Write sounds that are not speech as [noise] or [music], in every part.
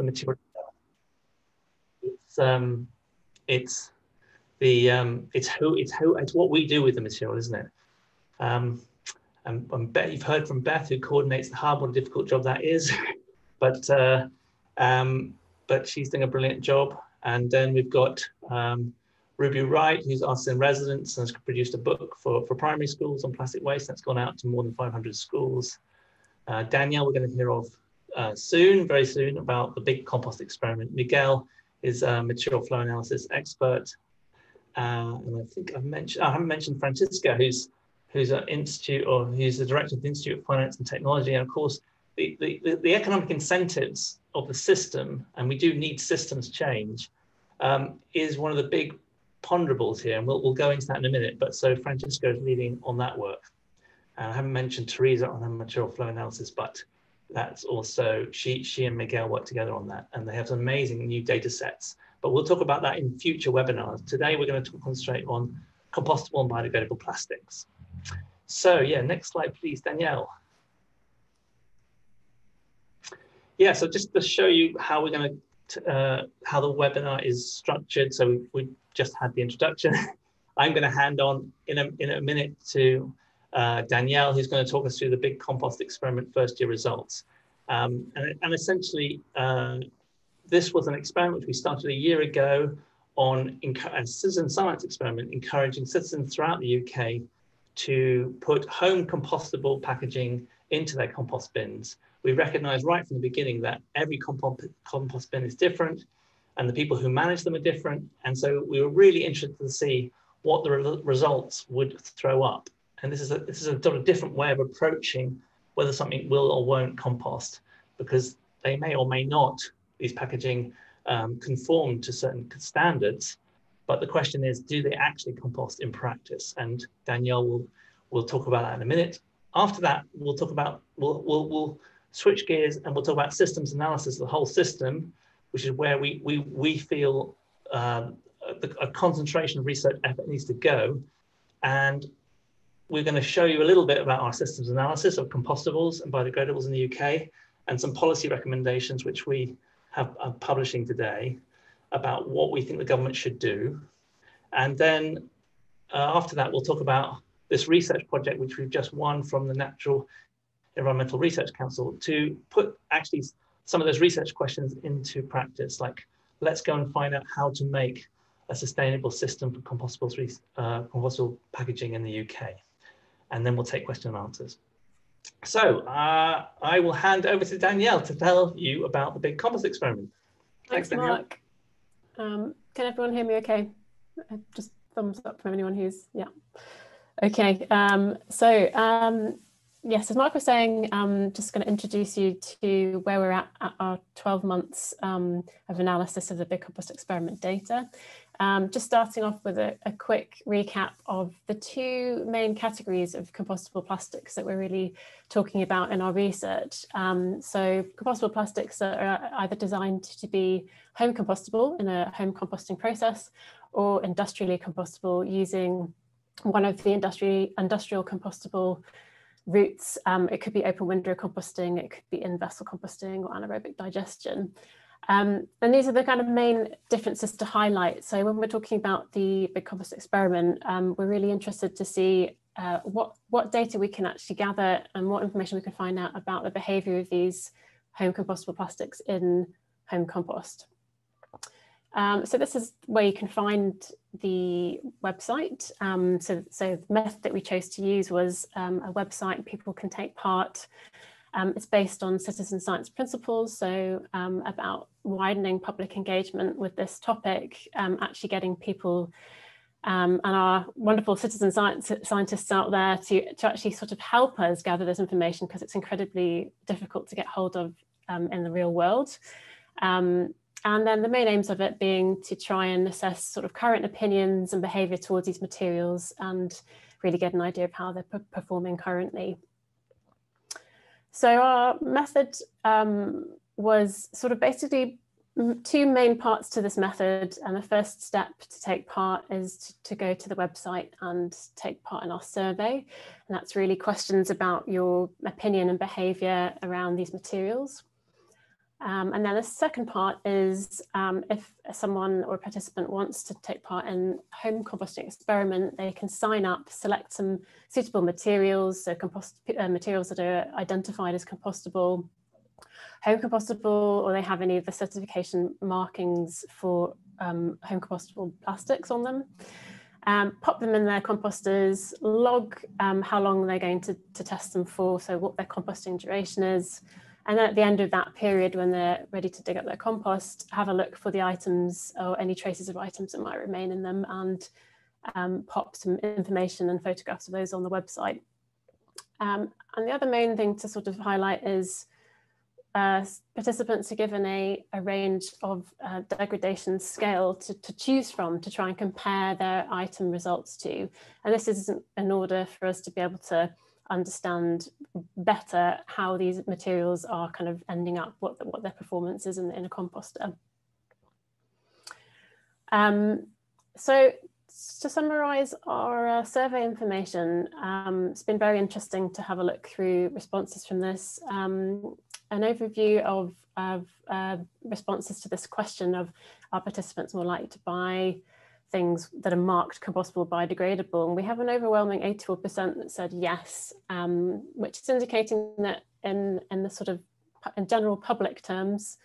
the material. It's um, it's the um, it's who it's who it's what we do with the material, isn't it? Um, and, and Beth, you've heard from Beth, who coordinates the hub, what a difficult job that is. [laughs] but uh, um, but she's doing a brilliant job. And then we've got um, Ruby Wright, who's artist in residence and has produced a book for, for primary schools on plastic waste that's gone out to more than 500 schools. Uh, Danielle, we're going to hear of uh, soon, very soon, about the big compost experiment. Miguel is a material flow analysis expert. Uh, and I think I've mentioned, I haven't mentioned Francesca, who's who's an institute or who's the director of the Institute of Finance and Technology. And of course, the, the, the economic incentives of the system, and we do need systems change, um, is one of the big ponderables here. And we'll, we'll go into that in a minute. But so Francesca is leading on that work. And I haven't mentioned Teresa on her material flow analysis, but that's also, she, she and Miguel work together on that. And they have some amazing new data sets. But we'll talk about that in future webinars. Today, we're going to concentrate on compostable and biodegradable plastics. So yeah, next slide, please, Danielle. Yeah, so just to show you how we're going to, uh, how the webinar is structured. So we, we just had the introduction. [laughs] I'm going to hand on in a, in a minute to uh, Danielle, who's going to talk us through the big compost experiment first year results. Um, and, and, essentially, uh, this was an experiment we started a year ago on a citizen science experiment, encouraging citizens throughout the UK to put home compostable packaging into their compost bins. We recognised right from the beginning that every compost, compost bin is different and the people who manage them are different. And so we were really interested to see what the re results would throw up. And this is, a, this is a sort of different way of approaching whether something will or won't compost because they may or may not, these packaging um, conform to certain standards but the question is, do they actually compost in practice? And Danielle will, will talk about that in a minute. After that, we'll talk about, we'll, we'll, we'll switch gears and we'll talk about systems analysis of the whole system, which is where we, we, we feel um, a, a concentration of research effort needs to go. And we're going to show you a little bit about our systems analysis of compostables and biodegradables in the UK and some policy recommendations which we have are publishing today about what we think the government should do. And then uh, after that, we'll talk about this research project, which we've just won from the Natural Environmental Research Council to put actually some of those research questions into practice. Like, let's go and find out how to make a sustainable system for uh, compostable packaging in the UK. And then we'll take question and answers. So uh, I will hand over to Danielle to tell you about the big compost experiment. Thanks, Thanks Mark. Um, can everyone hear me okay? Uh, just thumbs up from anyone who's, yeah. Okay, um, so um, yes, as Mark was saying, I'm um, just going to introduce you to where we're at at our 12 months um, of analysis of the Big Compost experiment data. Um, just starting off with a, a, quick recap of the two main categories of compostable plastics that we're really talking about in our research. Um, so compostable plastics are either designed to be home compostable in a home composting process or industrially compostable using one of the industry, industrial compostable routes. Um, it could be open windrow composting, it could be in vessel composting or anaerobic digestion. Um, and these are the kind of main differences to highlight. So when we're talking about the Big Compost experiment, um, we're really interested to see uh, what, what data we can actually gather and what information we can find out about the behaviour of these home compostable plastics in home compost. Um, so this is where you can find the website. Um, so, so the method that we chose to use was um, a website people can take part um, it's based on citizen science principles, so um, about widening public engagement with this topic, um, actually getting people um, and our wonderful citizen science scientists out there to, to actually sort of help us gather this information because it's incredibly difficult to get hold of um, in the real world. Um, and then the main aims of it being to try and assess sort of current opinions and behaviour towards these materials and really get an idea of how they're performing currently. So our method um, was sort of basically two main parts to this method. And the first step to take part is to, to, go to the website and take part in our survey. And that's really questions about your opinion and behavior around these materials. Um, and then the second part is um, if someone or a participant wants to take part in home composting experiment, they can sign up, select some suitable materials, so compost uh, materials that are identified as compostable, home compostable, or they have any of the certification markings for um, home compostable plastics on them. Um, pop them in their composters, log um, how long they're going to, to test them for, so what their composting duration is, and then at the end of that period, when they're ready to dig up their compost, have a look for the items or any traces of items that might remain in them and um, pop some information and photographs of those on the website. Um, and the other main thing to sort of highlight is uh, participants are given a, a range of uh, degradation scale to, to choose from to try and compare their item results to. And this is in order for us to be able to understand better how these materials are kind of ending up, what, what their performance is in, in a composter. Um, so to summarize our uh, survey information, um, it's been very interesting to have a look through responses from this. Um, an overview of, of uh, responses to this question of are participants more likely to buy things that are marked compostable biodegradable. And we have an overwhelming 84% that said yes, um, which is indicating that in, in the sort of in general public terms,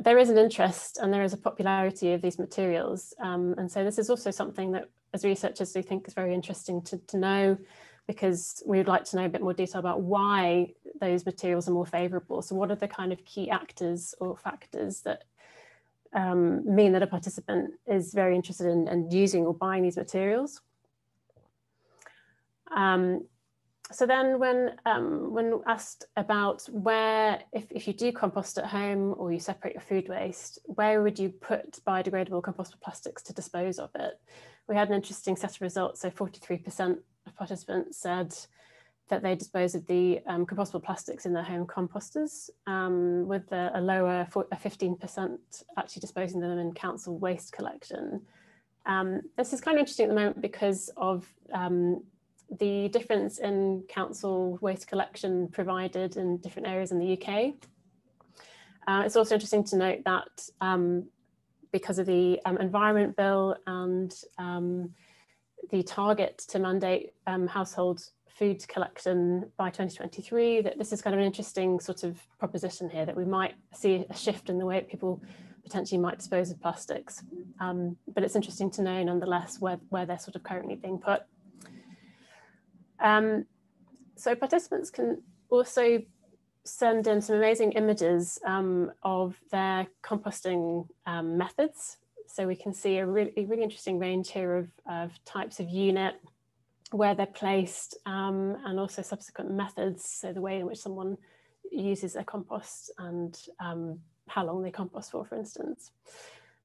there is an interest and there is a popularity of these materials. Um, and so this is also something that as researchers we think is very interesting to, to know because we would like to know a bit more detail about why those materials are more favourable. So what are the kind of key actors or factors that um, mean that a participant is very interested in, in using or buying these materials. Um, so then when, um, when asked about where, if, if you do compost at home or you separate your food waste, where would you put biodegradable compostable plastics to dispose of it? We had an interesting set of results. So 43% of participants said that they dispose of the um, compostable plastics in their home composters, um, with a, a lower a 15% actually disposing them in council waste collection. Um, this is kind of interesting at the moment because of um, the difference in council waste collection provided in different areas in the UK. Uh, it's also interesting to note that um, because of the um, Environment Bill and the target to mandate household food collection by 2023, that this is kind of an interesting sort of proposition here, that we might see a shift in the way people potentially might dispose of plastics. Um, but it's interesting to know nonetheless where, where they're sort of currently being put. Um, so participants can also send in some amazing images um, of their composting um, methods. So we can see a really, really interesting range here of, of types of unit, where they're placed um, and also subsequent methods. So the way in which someone uses their compost and um, how long they compost for, for instance.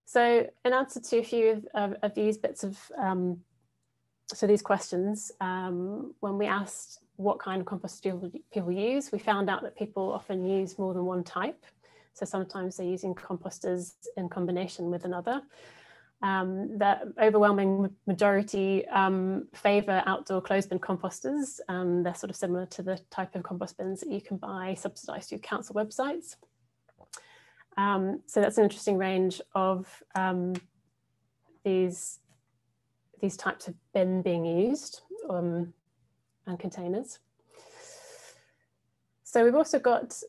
So in answer to a few of, of, of these bits of, um, so these questions, um, when we asked what kind of compost people, people use, we found out that people often use more than one type. So sometimes they're using composters in combination with another um, the overwhelming majority um, favour outdoor closed bin composters. Um, they're sort of similar to the type of compost bins that you can buy subsidised through council websites. Um, so that's an interesting range of um, these, these types of bin being used um, and containers. So we've also got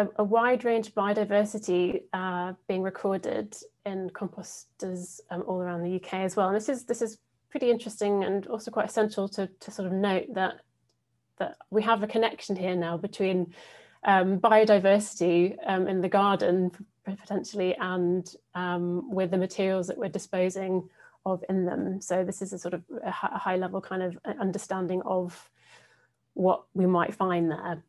a, a wide range of biodiversity uh, being recorded in composters um, all around the UK as well. And this is this is pretty interesting and also quite essential to, to sort of note that that we have a connection here now between um, biodiversity um, in the garden potentially and um, with the materials that we're disposing of in them. So this is a sort of a high level kind of understanding of what we might find there.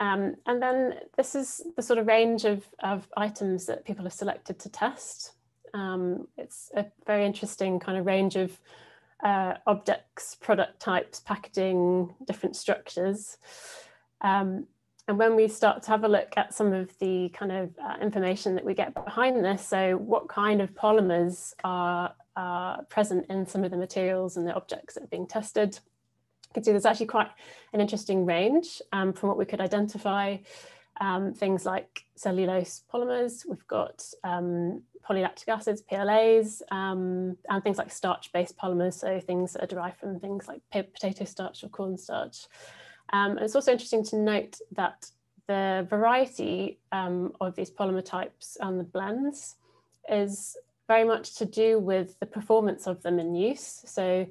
Um, and then this is the sort of range of, of items that people have selected to test. Um, it's a very interesting kind of range of uh, objects, product types, packaging, different structures. Um, and when we start to have a look at some of the kind of uh, information that we get behind this, so what kind of polymers are, are present in some of the materials and the objects that are being tested, You can see there's actually quite an interesting range um, from what we could identify. Um, things like cellulose polymers, we've got um, polylactic acids, PLAs, um, and things like starch-based polymers, so things that are derived from things like potato starch or cornstarch. Um, and it's also interesting to note that the variety um, of these polymer types and the blends is very much to do with the performance of them in use. So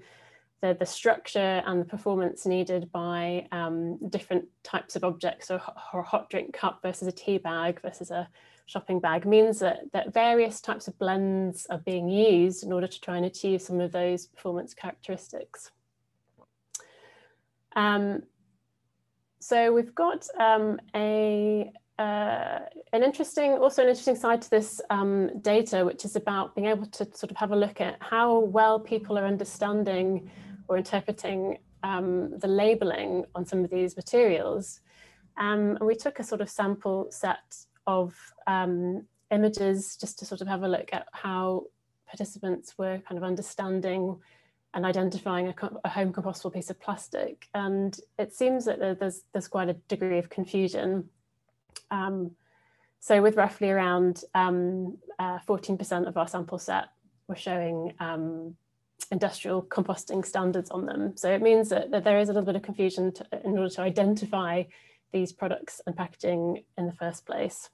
the, the structure and the performance needed by um, different types of objects, so a hot drink cup versus a tea bag versus a shopping bag means that, that various types of blends are being used in order to try and achieve some of those performance characteristics. Um, so we've got um, a uh, an interesting, also an interesting side to this um, data, which is about being able to sort of have a look at how well people are understanding or interpreting um, the labeling on some of these materials. Um, and we took a sort of sample set of um, images just to sort of have a look at how participants were kind of understanding and identifying a, a, home compostable piece of plastic. And it seems that there's, there's quite a degree of confusion. Um, so with roughly around 14% um, uh, of our sample set, we're showing um, industrial composting standards on them. So it means that, that there is a little bit of confusion to, in order to identify these products and packaging in the first place.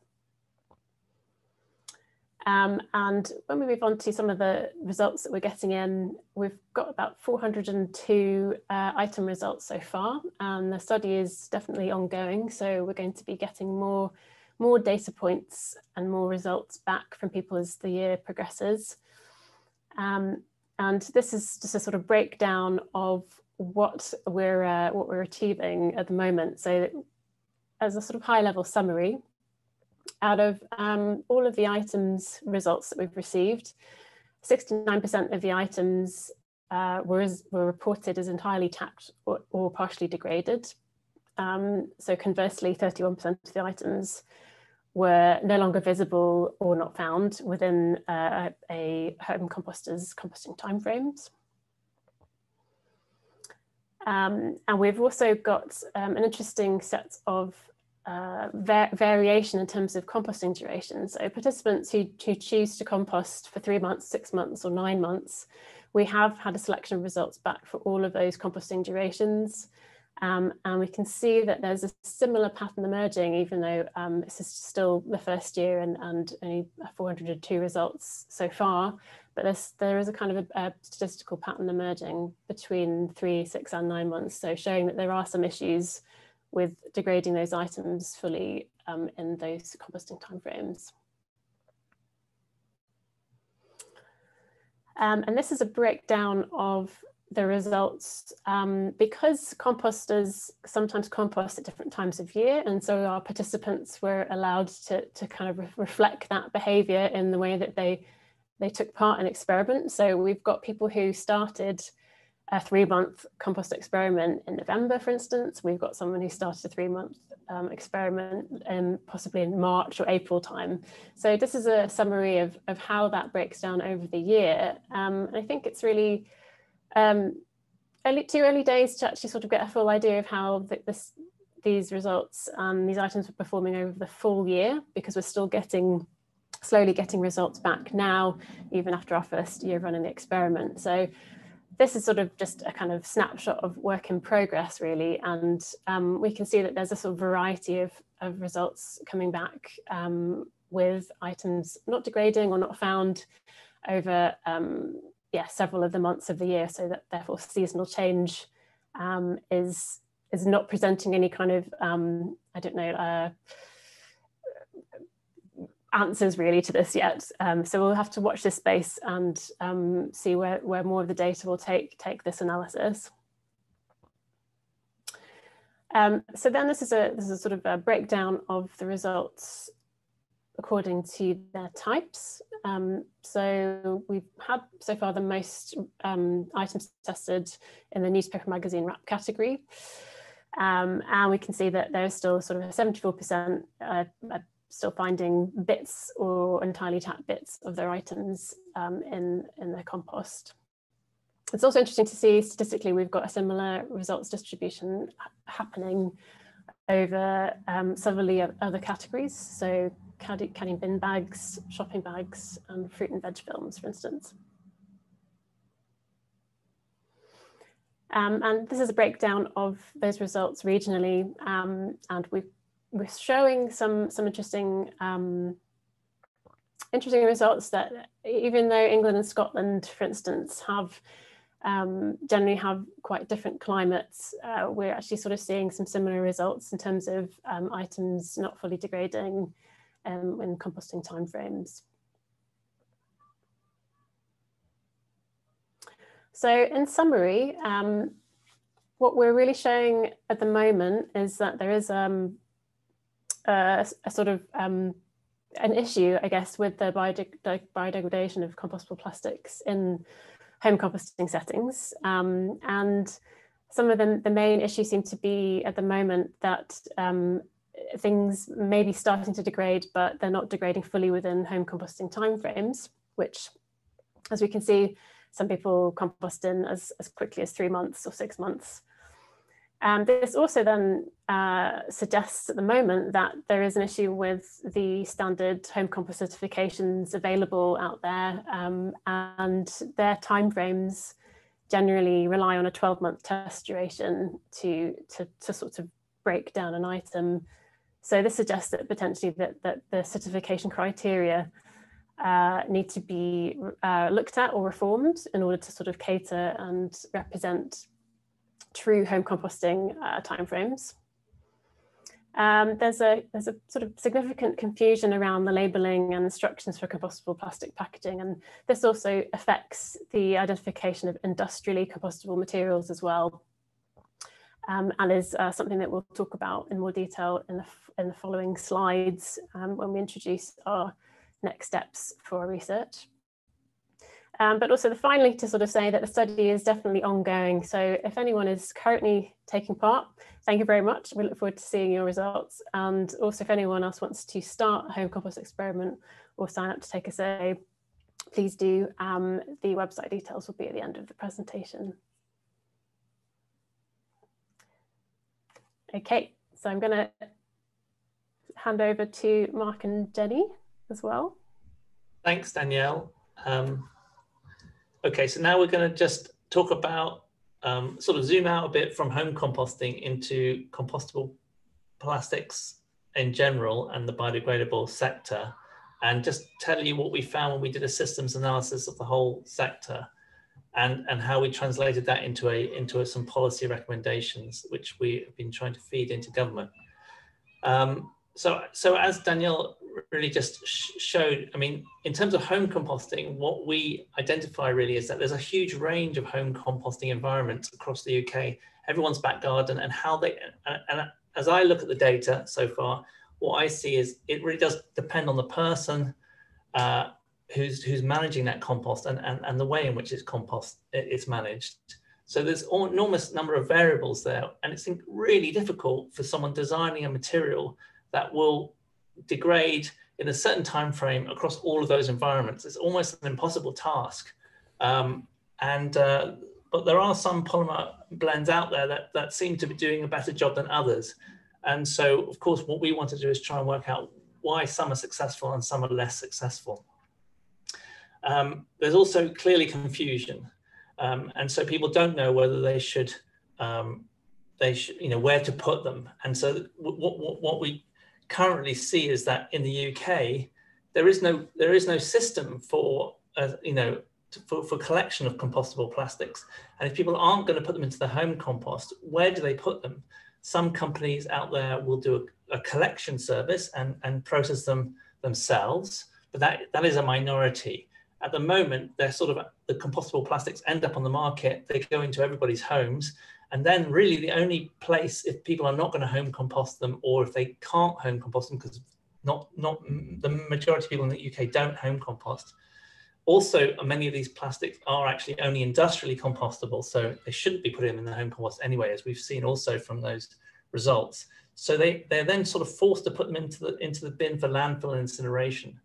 Um, and when we move on to some of the results that we're getting in, we've got about 402 uh, item results so far, and the study is definitely ongoing. So we're going to be getting more, more data points and more results back from people as the year progresses. Um, and this is just a sort of breakdown of what we're uh, what we're achieving at the moment. So as a sort of high level summary, out of um, all of the items results that we've received, 69% of the items uh, were, were reported as entirely tapped or, or partially degraded. Um, so conversely, 31% of the items were no longer visible or not found within uh, a home composter's composting timeframes. Um, and we've also got um, an interesting set of uh, va variation in terms of composting duration. So participants who, who choose to compost for three months, six months or nine months, we have had a selection of results back for all of those composting durations. Um, and we can see that there's a similar pattern emerging, even though um, this is still the first year and, and only 402 results so far. But there is a kind of a, a, statistical pattern emerging between three, six and nine months. So showing that there are some issues with degrading those items fully um, in those composting timeframes. Um, and this is a breakdown of the results um, because composters sometimes compost at different times of year and so our participants were allowed to, to kind of re reflect that behavior in the way that they they took part in experiments so we've got people who started a three month compost experiment in November, for instance. We've got someone who started a three month um, experiment in possibly in March or April time. So this is a summary of, of how that breaks down over the year. Um, I think it's really um, early, too early days to actually sort of get a full idea of how the, this, these results, um, these items were performing over the full year, because we're still getting slowly getting results back now, even after our first year running the experiment. So this is sort of just a kind of snapshot of work in progress, really. And um, we can see that there's a sort of variety of, of results coming back um, with items not degrading or not found over um, yeah, several of the months of the year. So that therefore seasonal change um, is, is not presenting any kind of, um, I don't know, uh, answers really to this yet. Um, so we'll have to watch this space and um, see where, where more of the data will take, take this analysis. Um, so then this is a this is a sort of a breakdown of the results according to their types. Um, so we've had so far the most um, items tested in the newspaper magazine wrap category. Um, and we can see that there's still sort of 74% uh, still finding bits or entirely tapped bits of their items um, in, in their compost. It's also interesting to see statistically we've got a similar results distribution happening over um, several other categories. So carrying bin bags, shopping bags, and fruit and veg films, for instance. Um, and this is a breakdown of those results regionally. Um, and we are showing some, some interesting, um, interesting results that even though England and Scotland, for instance, have um, generally have quite different climates, uh, we're actually sort of seeing some similar results in terms of um, items not fully degrading um, in composting timeframes. So in summary, um, what we're really showing at the moment is that there is um, a, a, sort of um, an issue, I guess, with the biodegradation of compostable plastics in home composting settings. Um, and some of the, the main issues seem to be at the moment that um, things may be starting to degrade, but they're not degrading fully within home composting timeframes, which, as we can see, some people compost in as, as quickly as three months or six months. And this also then uh, suggests at the moment that there is an issue with the standard home compost certifications available out there um, and their timeframes generally rely on a 12 month test duration to, to, to sort of break down an item. So this suggests that potentially that, that the certification criteria uh, need to be uh, looked at or reformed in order to sort of cater and represent true home composting uh, timeframes. Um, there's a there's a sort of significant confusion around the labelling and instructions for compostable plastic packaging, and this also affects the identification of industrially compostable materials as well, um, and is uh, something that we'll talk about in more detail in the in the following slides um, when we introduce our next steps for research. Um, but also the, finally to sort of say that the study is definitely ongoing. So if anyone is currently taking part, thank you very much. We look forward to seeing your results. And also if anyone else wants to start a home compost experiment or sign up to take a survey, please do. Um, the website details will be at the end of the presentation. Okay, so I'm going to hand over to Mark and Jenny as well. Thanks, Danielle. Um, okay, so now we're going to just talk about, um, sort of zoom out a bit from home composting into compostable plastics in general and the biodegradable sector, and just tell you what we found when we did a systems analysis of the whole sector and, and how we translated that into, a, into a, some policy recommendations, which we have been trying to feed into government. Um, so, so as Danielle really just sh showed, I mean, in terms of home composting, what we identify really is that there's a huge range of home composting environments across the UK, everyone's back garden and how they, and, and as I look at the data so far, what I see is it really does depend on the person uh, who's who's managing that compost and, and, and the way in which it's compost it's managed. So there's an enormous number of variables there, and it's really difficult for someone designing a material that will degrade in a certain time frame across all of those environments. It's almost an impossible task. Um, and uh, but there are some polymer blends out there that, that seem to be doing a better job than others. And so, of course, what we want to do is try and work out why some are successful and some are less successful. Um, there's also clearly confusion. Um, and so people don't know whether they should, um, they should, you know, where to put them. And so what, what, what we currently see is that in the UK, there is no there is no system for uh, you know for, for collection of compostable plastics. And if people aren't going to put them into the home compost, where do they put them? Some companies out there will do a, a collection service and, and process them themselves, but that, that is a minority. At the moment, they're sort of the compostable plastics end up on the market, they go into everybody's homes, and then really the only place if people are not going to home compost them or if they can't home compost them because not not mm. the majority of people in the UK don't home compost. Also, many of these plastics are actually only industrially compostable, so they shouldn't be put in the home compost anyway, as we've seen also from those results. So they, they're then sort of forced to put them into the, into the bin for landfill and incineration.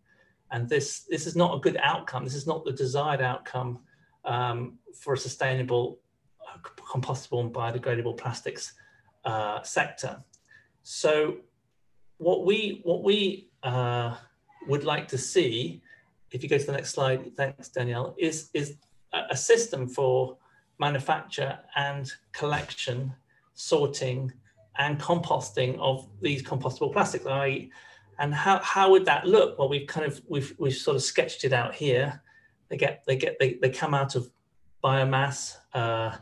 And this, this is not a good outcome. This is not the desired outcome um, for a sustainable, uh, compostable and biodegradable plastics uh, sector. So what we, what we uh, would like to see, if you go to the next slide, thanks Danielle, is, is a system for manufacture and collection, sorting and composting of these compostable plastics. And how, how would that look? Well, we've kind of, we've, we've sort of sketched it out here. They get, they get, they, they come out of biomass uh,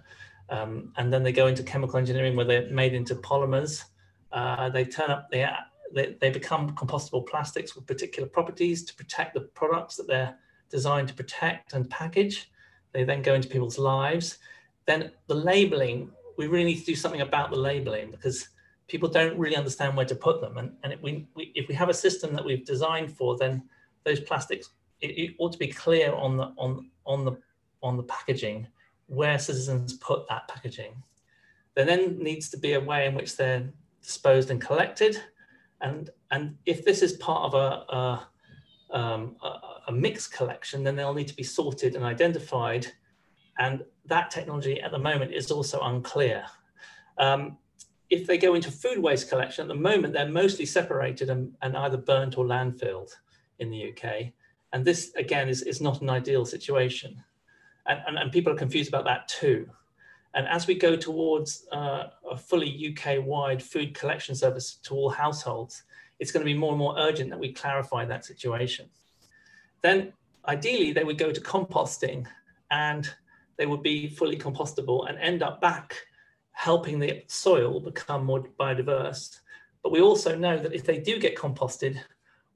um, and then they go into chemical engineering where they're made into polymers. Uh, they turn up, they, they, they become compostable plastics with particular properties to protect the products that they're designed to protect and package. They then go into people's lives. Then the labeling, we really need to do something about the labeling because people don't really understand where to put them. And, and it, we, we, if we have a system that we've designed for, then those plastics, it, it, ought to be clear on the, on, on, the, on the packaging where citizens put that packaging. There then needs to be a way in which they're disposed and collected. And, and if this is part of a, a um, a, a, mixed collection, then they'll need to be sorted and identified. And that technology at the moment is also unclear. Um, if they go into food waste collection, at the moment, they're mostly separated and, and either burnt or landfilled in the UK. And this, again, is, is not an ideal situation. And, and, and people are confused about that too. And as we go towards uh, a fully UK-wide food collection service to all households, it's going to be more and more urgent that we clarify that situation. Then ideally they would go to composting and they would be fully compostable and end up back helping the soil become more biodiverse. But we also know that if they do get composted,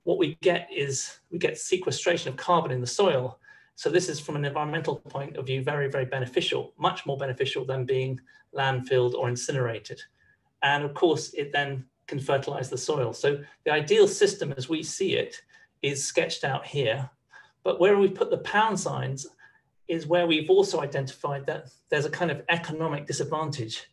what we get is we get sequestration of carbon in the soil. So this is from an environmental point of view, very, very beneficial, much more beneficial than being landfilled or incinerated. And of course, it then can fertilize the soil. So the ideal system as we see it is sketched out here. But where we put the pound signs is where we've also identified that there's a kind of economic disadvantage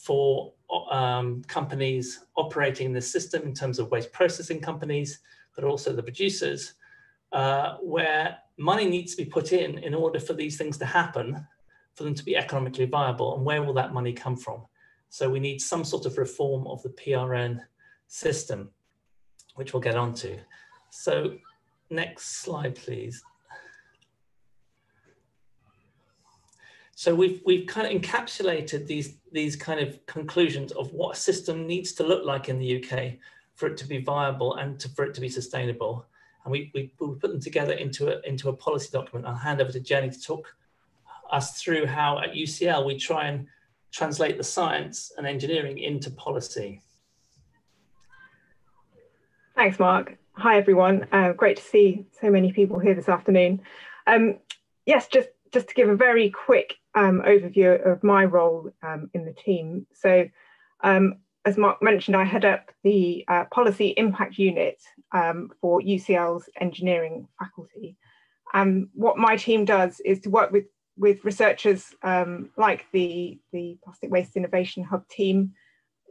for um, companies operating in this system in terms of waste processing companies, but also the producers, uh, where money needs to be put in in order for these things to happen, for them to be economically viable. And where will that money come from? So we need some sort of reform of the PRN system, which we'll get onto. So next slide, please. So we've, we've kind of encapsulated these, these kind of conclusions of what a system needs to look like in the UK for it to be viable and to, for it to be sustainable. And we, we, we put them together into a, into a policy document. I'll hand over to Jenny to talk us through how at UCL we try and translate the science and engineering into policy. Thanks, Mark. Hi, everyone. Uh, great to see so many people here this afternoon. Um, yes, just, just to give a very quick um, overview of my role um, in the team. So um, as Mark mentioned, I head up the uh, Policy Impact Unit um, for UCL's engineering faculty. And what my team does is to work with with researchers um, like the, the Plastic Waste Innovation Hub team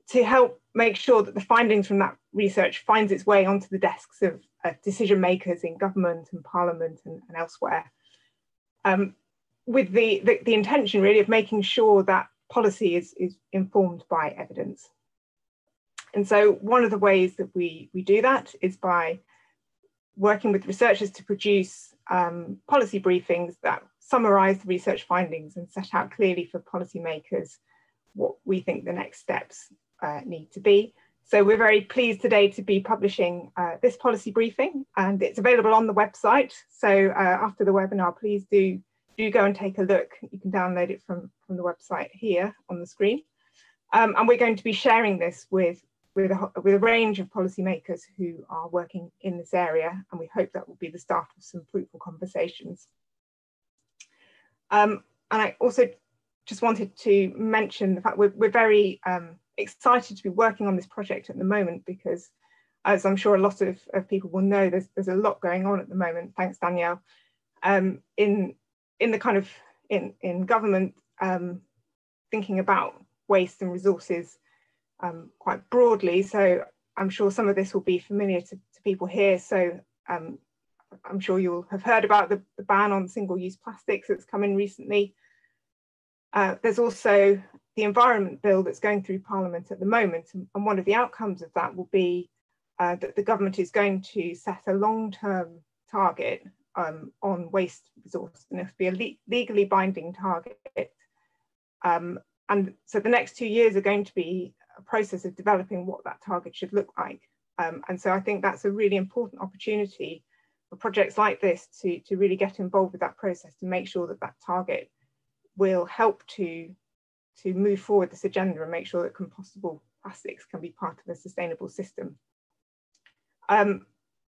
to help make sure that the findings from that research finds its way onto the desks of, of decision makers in government and parliament and, and elsewhere. Um, with the, the, the, intention really of making sure that policy is, is informed by evidence. And so one of the ways that we, we do that is by working with researchers to produce um, policy briefings that summarise the research findings and set out clearly for policymakers what we think the next steps uh, need to be. So we're very pleased today to be publishing uh, this policy briefing and it's available on the website. So uh, after the webinar, please do, do go and take a look. You can download it from, from the website here on the screen. Um, and we're going to be sharing this with, with, a, with a range of policymakers who are working in this area. And we hope that will be the start of some fruitful conversations. Um, and I also just wanted to mention the fact we're, we're very um, excited to be working on this project at the moment because as I'm sure a lot of, of people will know, there's, there's a lot going on at the moment, thanks Danielle, um, in, in the kind of, in, in government, um, thinking about waste and resources um, quite broadly. So I'm sure some of this will be familiar to, to people here. So um, I'm sure you'll have heard about the, the ban on single-use plastics that's come in recently. Uh, there's also the environment bill that's going through Parliament at the moment, and, one of the outcomes of that will be uh, that the government is going to set a long-term target um, on waste resource, and it'll be a le legally binding target. Um, and so the next two years are going to be a process of developing what that target should look like. Um, and so I think that's a really important opportunity for projects like this to, to really get involved with that process to make sure that that target will help to, to move forward this agenda and make sure that compostable plastics can be part of a sustainable system. Um,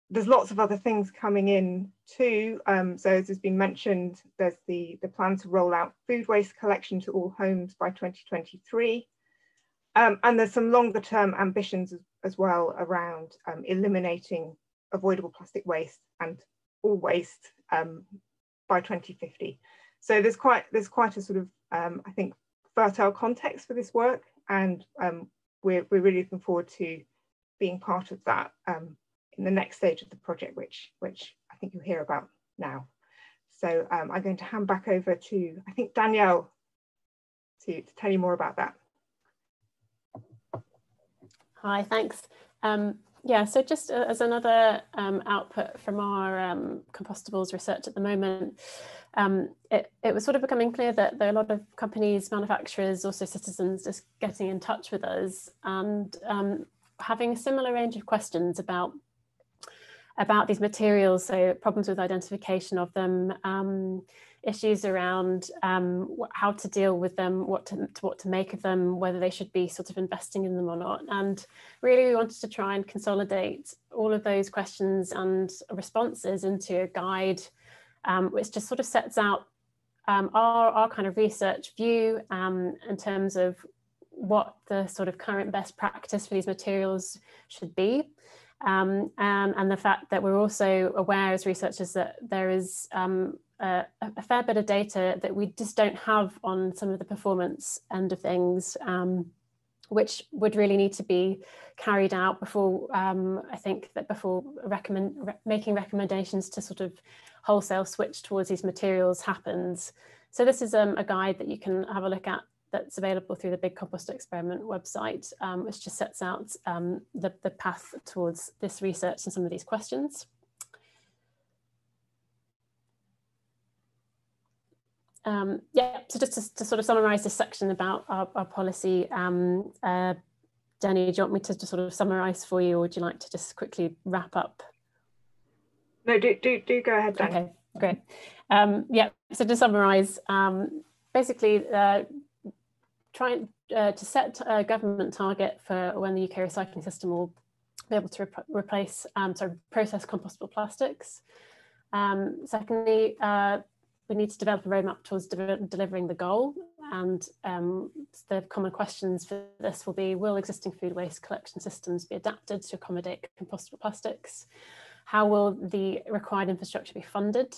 there's lots of other things coming in too. Um, so as has been mentioned, there's the, the plan to roll out food waste collection to all homes by 2023. Um, and there's some longer term ambitions as, as well around um, eliminating avoidable plastic waste and all waste um, by 2050. So there's quite there's quite a sort of um, I think fertile context for this work, and um, we're we're really looking forward to being part of that in the next stage of the project, which which I think you'll hear about now. So um, I'm going to hand back over to I think Danielle to, to tell you more about that. Hi, thanks. Um, yeah, so just uh, as another um, output from our um, compostables research at the moment, um, it, it was sort of becoming clear that there are a lot of companies, manufacturers, also citizens just getting in touch with us and um, having a similar range of questions about about these materials, so problems with identification of them, um, issues around um, how to deal with them, what to, to, what to make of them, whether they should be sort of investing in them or not. And really we wanted to try and consolidate all of those questions and responses into a guide um, which just sort of sets out um, our, our kind of research view um, in terms of what the sort of current best practice for these materials should be. Um, and, and, the fact that we're also aware as researchers that there is um, a, a, fair bit of data that we just don't have on some of the performance end of things, um, which would really need to be carried out before um, I think that before recommend re making recommendations to sort of wholesale switch towards these materials happens. So this is um, a guide that you can have a look at that's available through the Big Compost Experiment website, um, which just sets out um, the, the path towards this research and some of these questions. Um, yeah, so just to, to, sort of summarize this section about our, our policy, um, uh, Danny, do you want me to, to sort of summarize for you or would you like to just quickly wrap up? No, do, do, do go ahead, Danny. Okay, great. Um, yeah, so to summarize, um, basically uh, trying uh, to set a government target for when the UK recycling system will be able to rep replace, um, sorry, process compostable plastics. Um, secondly, uh, we need to develop a roadmap towards de delivering the goal. And um, the common questions for this will be, will existing food waste collection systems be adapted to accommodate compostable plastics? How will the required infrastructure be funded?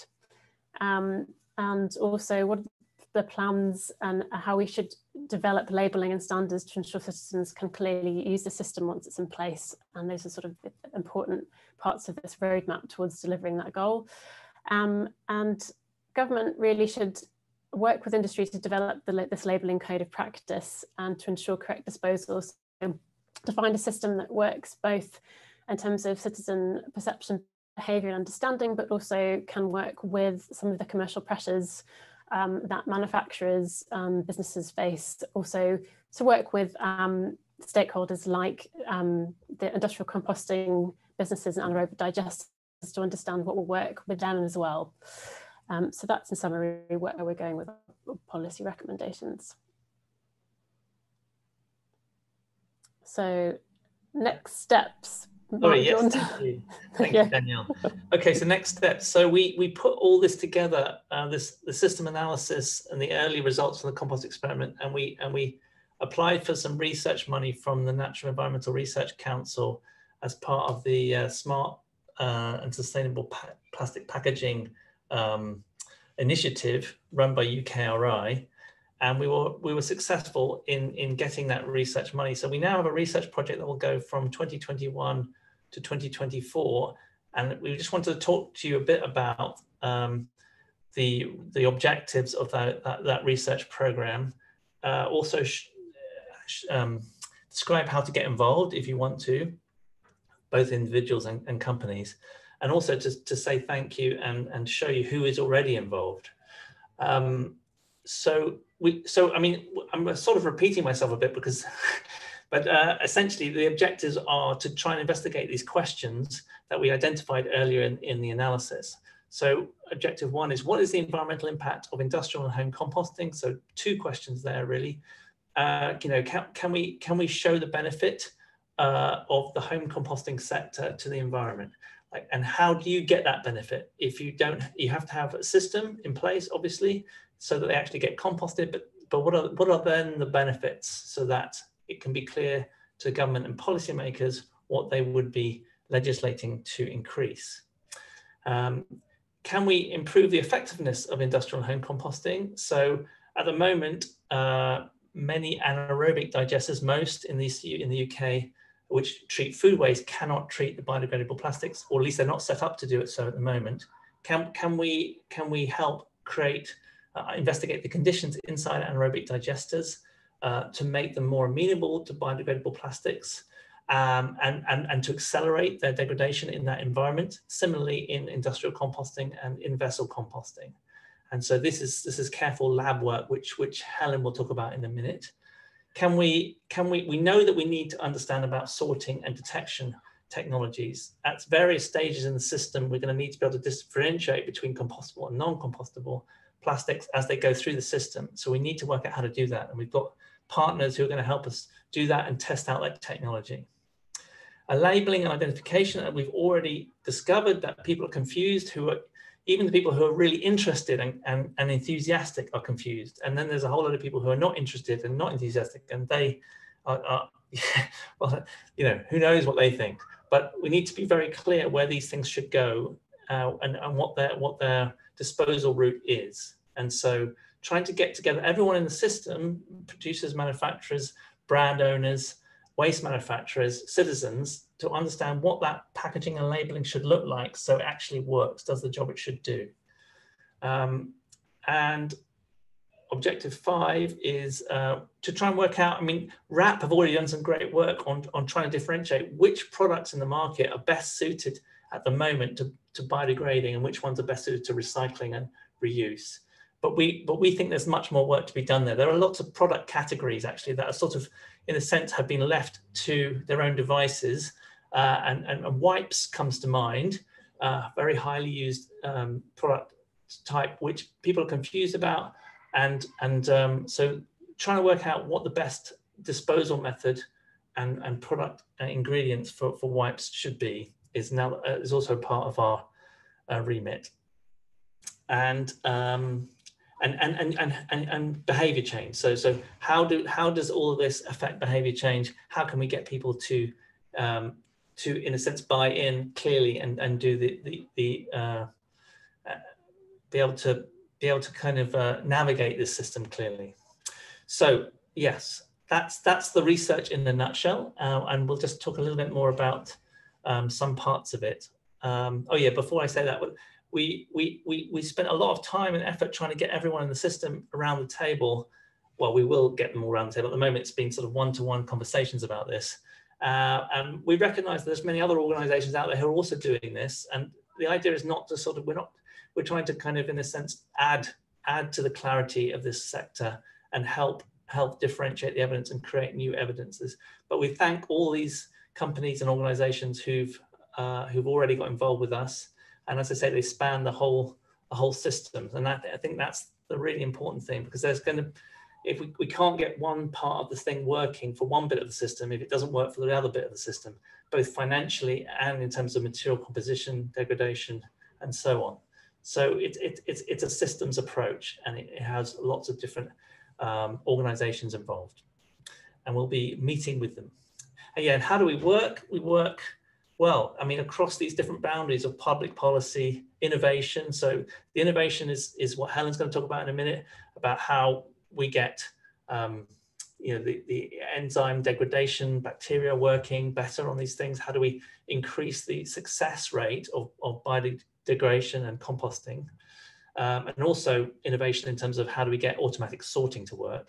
Um, and also, what are the plans and how we should develop labelling and standards to ensure citizens can clearly use the system once it's in place. And those are sort of important parts of this roadmap towards delivering that goal. Um, and government really should work with industry to develop the, this labelling code of practice and to ensure correct disposals, to find a system that works both in terms of citizen perception, behaviour and understanding, but also can work with some of the commercial pressures um, that manufacturers, um, businesses face, also to work with um, stakeholders like um, the industrial composting businesses and anaerobic digesters to understand what will work with them as well. Um, so that's in summary where we're going with policy recommendations. So next steps. Sorry, yes, thank you. [laughs] Thank yeah. you, Danielle. Okay, so next step. So we we put all this together, uh, this the system analysis and the early results from the compost experiment, and we and we applied for some research money from the Natural Environmental Research Council as part of the uh, Smart uh, and Sustainable pa Plastic Packaging um, initiative run by UKRI, and we were we were successful in in getting that research money. So we now have a research project that will go from 2021 to 2024, And we just wanted to talk to you a bit about um, the, the objectives of that, that, that research program. Uh, also um, describe how to get involved if you want to, both individuals and, and companies, and also to, to say thank you and, and show you who is already involved. Um, so we, so I mean, I'm sort of repeating myself a bit because, [laughs] but uh, essentially the objectives are to try and investigate these questions that we identified earlier in, in the analysis. So objective one is what is the environmental impact of industrial and home composting? So two questions there really. Uh, you know, can, can we can we show the benefit uh, of the home composting sector to the environment? Like, and how do you get that benefit? If you don't, you have to have a system in place, obviously, so that they actually get composted. But but what are what are then the benefits so that it can be clear to government and policymakers what they would be legislating to increase? Um, can we improve the effectiveness of industrial home composting? So at the moment, uh, many anaerobic digesters, most in the, in the UK, which treat food waste cannot treat the biodegradable plastics, or at least they're not set up to do it so at the moment. Can, can, we, can we help create, uh, investigate the conditions inside anaerobic digesters uh, to make them more amenable to biodegradable plastics um, and, and, and to accelerate their degradation in that environment, similarly in industrial composting and in vessel composting. And so this is this is careful lab work, which which Helen will talk about in a minute. Can we can we we know that we need to understand about sorting and detection technologies at various stages in the system. We're going to need to be able to differentiate between compostable and non-compostable plastics as they go through the system. So we need to work out how to do that, and we've got partners who are going to help us do that and test out that technology. A labeling and identification, and we've already discovered that people are confused who are even the people who are really interested and, and, and enthusiastic are confused. And then there's a whole lot of people who are not interested and not enthusiastic, and they are, are [laughs] well, you know, who knows what they think. But we need to be very clear where these things should go uh, and, and what their what their disposal route is. And so trying to get together everyone in the system, producers, manufacturers, brand owners, waste manufacturers, citizens, to understand what that packaging and labeling should look like so it actually works, does the job it should do. Um, and objective five is uh, to try and work out, I mean, WRAP have already done some great work on, on trying to differentiate which products in the market are best suited at the moment to, to biodegrading and which ones are best suited to recycling and reuse. But we, but we think there's much more work to be done there. There are lots of product categories actually that are sort of, in a sense, have been left to their own devices uh, and, and, wipes comes to mind, uh, very highly used um, product type, which people are confused about. And, and um, so trying to work out what the best disposal method and, and product ingredients for, for wipes should be is now uh, is also part of our uh, remit. And um, and, and, and, and, and, behavior change. So, so how do how does all of this affect behavior change? How can we get people to um, to, in a sense, buy in clearly and, and do the, the, the uh, be able to be able to kind of uh, navigate this system clearly. So yes, that's that's the research in a nutshell, uh, and we'll just talk a little bit more about um, some parts of it. Um, oh yeah, before I say that, we we we we spent a lot of time and effort trying to get everyone in the system around the table. Well, we will get them all around the table. At the moment, it's been sort of one-to-one -one conversations about this. Uh, and we recognize that there's many other organizations out there who are also doing this. And the idea is not to sort of, we're not, we're trying to kind of, in a sense, add, add to the clarity of this sector and help, help differentiate the evidence and create new evidences. But we thank all these companies and organizations who've, uh, who've already got involved with us. And as I say, they span the whole, the whole system. And that, I think that's the really important thing because there's going to, if we, we can't get one part of the thing working for one bit of the system, if it doesn't work for the other bit of the system, both financially and in terms of material composition, degradation, and so on. So it, it, it's, it's a systems approach and it, it has lots of different um, organizations involved. And we'll be meeting with them. And how do we work? We work, well, I mean, across these different boundaries of public policy, innovation. So the innovation is, is what Helen's going to talk about in a minute, about how we get um, you know, the, the enzyme degradation, bacteria working better on these things? How do we increase the success rate of, of biodegradation and composting? Um, and also innovation in terms of how do we get automatic sorting to work?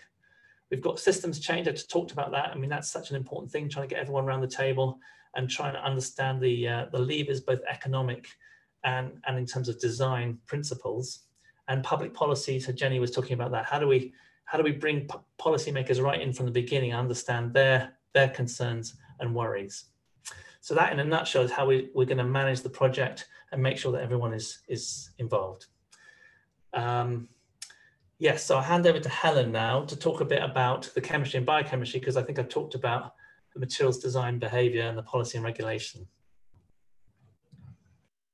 We've got systems change. I just talked about that. I mean, that's such an important thing, trying to get everyone around the table and trying to understand the, uh, the levers, both economic and, and in terms of design principles and public policy. So Jenny was talking about that. How do we how do we bring policymakers right in from the beginning and understand their their concerns and worries? So that in a nutshell is how we, we're going to manage the project and make sure that everyone is is involved. Um, yes, so I'll hand over to Helen now to talk a bit about the chemistry and biochemistry because I think I've talked about materials design behavior and the policy and regulation.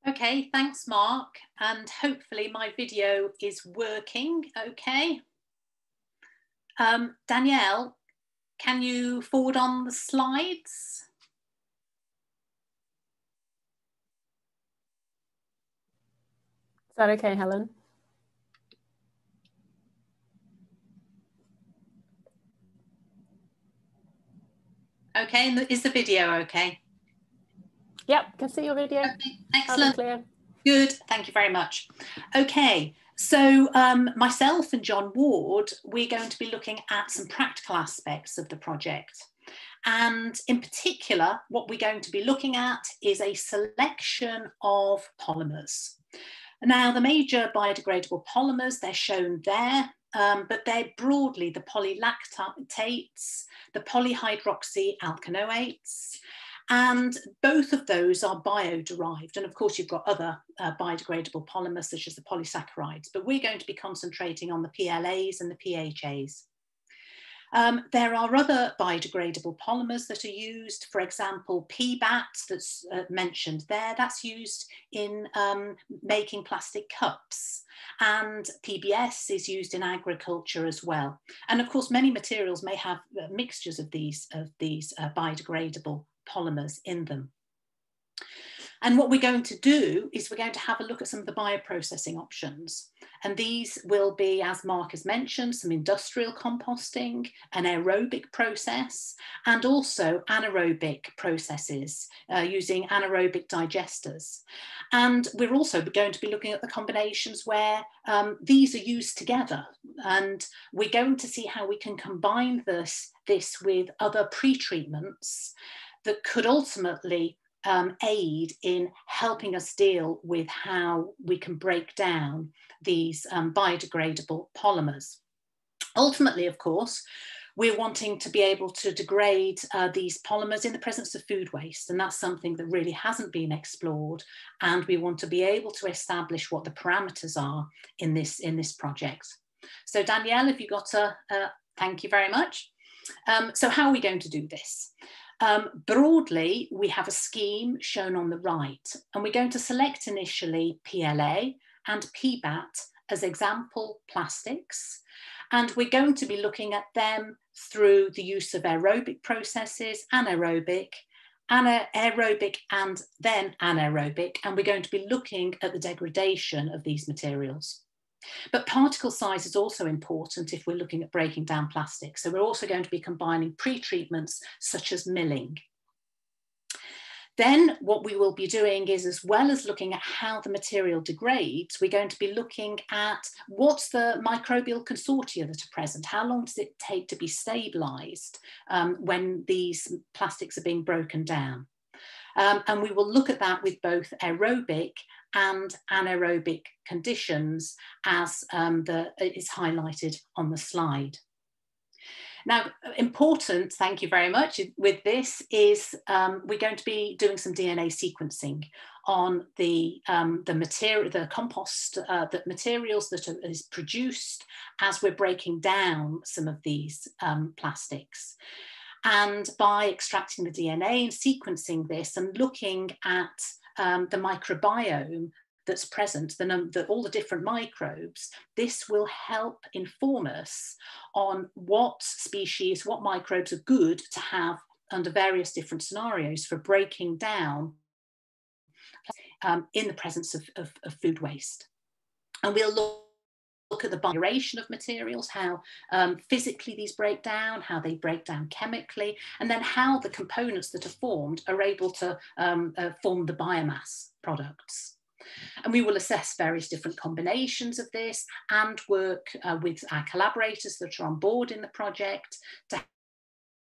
Okay, thanks Mark. And hopefully my video is working okay. Um, Danielle, can you forward on the slides? Is that okay, Helen? Okay, and is the video okay? Yep, can see your video. Okay, excellent. Good, thank you very much. Okay, so um, myself and John Ward, we're going to be looking at some practical aspects of the project. And in particular, what we're going to be looking at is a selection of polymers. Now, the major biodegradable polymers, they're shown there, um, but they're broadly the polylactates, the polyhydroxyalkanoates, and both of those are bio-derived. And of course, you've got other uh, biodegradable polymers such as the polysaccharides, but we're going to be concentrating on the PLAs and the PHAs. Um, there are other biodegradable polymers that are used, for example, PBAT that's uh, mentioned there, that's used in um, making plastic cups. And PBS is used in agriculture as well. And of course, many materials may have uh, mixtures of these, of these uh, biodegradable polymers in them. And what we're going to do is we're going to have a look at some of the bioprocessing options. And these will be, as Mark has mentioned, some industrial composting, an aerobic process, and also anaerobic processes uh, using anaerobic digesters. And we're also going to be looking at the combinations where um, these are used together. And we're going to see how we can combine this, this with other pre-treatments that could ultimately um, aid in helping us deal with how we can break down these um, biodegradable polymers. Ultimately, of course, we're wanting to be able to degrade uh, these polymers in the presence of food waste. And that's something that really hasn't been explored. And we want to be able to establish what the parameters are in this, in this project. So Danielle, have you got a, uh, thank you very much. Um, so how are we going to do this? Um, broadly, we have a scheme shown on the right, and we're going to select initially PLA and PBAT as example plastics. And we're going to be looking at them through the use of aerobic processes, anaerobic, anaerobic and then anaerobic. And we're going to be looking at the degradation of these materials. But particle size is also important if we're looking at breaking down plastic. So we're also going to be combining pre-treatments such as milling. Then what we will be doing is as well as looking at how the material degrades, we're going to be looking at what's the microbial consortia that are present? How long does it take to be stabilized um, when these plastics are being broken down? Um, and we will look at that with both aerobic and anaerobic conditions as um, the, is highlighted on the slide. Now, important, thank you very much, with this is um, we're going to be doing some DNA sequencing on the, um, the material, the compost, uh, the materials that are, is produced as we're breaking down some of these um, plastics. And by extracting the DNA and sequencing this and looking at um, the microbiome that's present, the, the, all the different microbes, this will help inform us on what species, what microbes are good to have under various different scenarios for breaking down um, in the presence of, of, of, food waste. And we'll look look at the duration of materials, how um, physically these break down, how they break down chemically, and then how the components that are formed are able to um, uh, form the biomass products. And we will assess various different combinations of this and work uh, with our collaborators that are on board in the project to